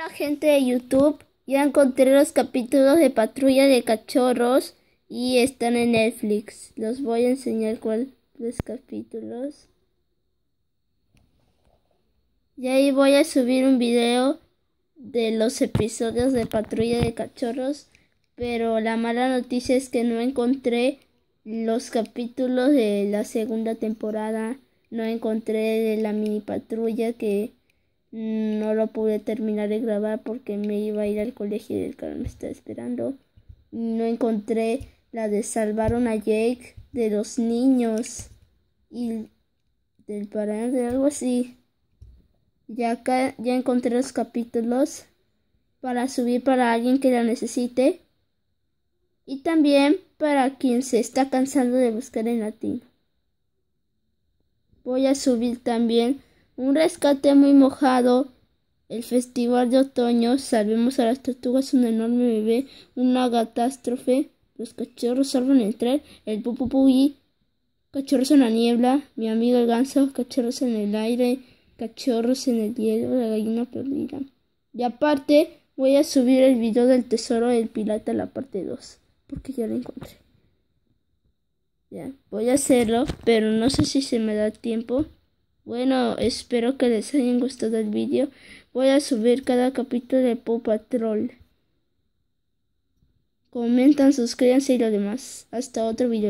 Hola gente de YouTube, ya encontré los capítulos de Patrulla de Cachorros y están en Netflix. Los voy a enseñar cuáles capítulos. Y ahí voy a subir un video de los episodios de Patrulla de Cachorros, pero la mala noticia es que no encontré los capítulos de la segunda temporada, no encontré de la mini patrulla que no lo pude terminar de grabar porque me iba a ir al colegio y el carro me está esperando. No encontré la de salvaron a Jake de los niños y del parán algo así. Ya acá ya encontré los capítulos para subir para alguien que la necesite y también para quien se está cansando de buscar en latino. Voy a subir también un rescate muy mojado. El festival de otoño. Salvemos a las tortugas, un enorme bebé. Una catástrofe. Los cachorros salvan el tren. El y Cachorros en la niebla. Mi amigo el ganso. Cachorros en el aire. Cachorros en el hielo. La gallina perdida. Y aparte, voy a subir el video del tesoro del pirata, la parte 2. Porque ya lo encontré. Ya, voy a hacerlo, pero no sé si se me da tiempo. Bueno, espero que les haya gustado el vídeo. Voy a subir cada capítulo de Paw Patrol. Comentan, suscríbanse y lo demás. Hasta otro vídeo.